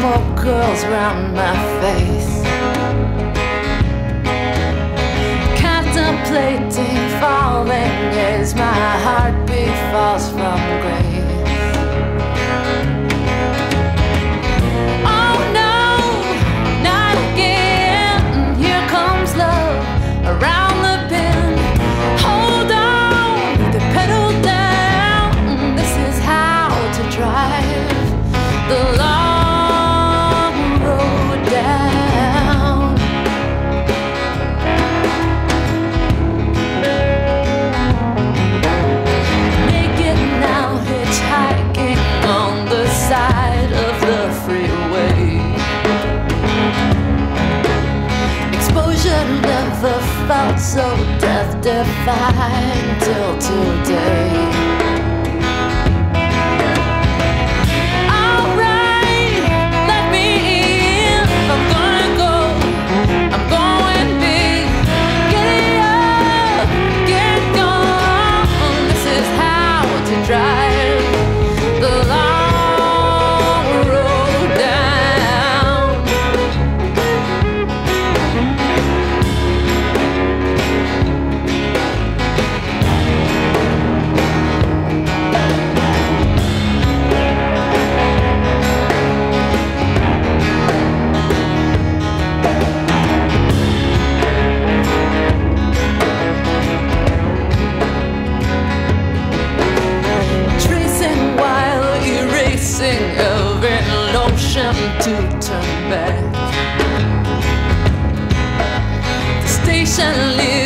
more girls round my face. Contemplating falling as my heartbeat falls from felt so death defying till today. to turn back. The station lives.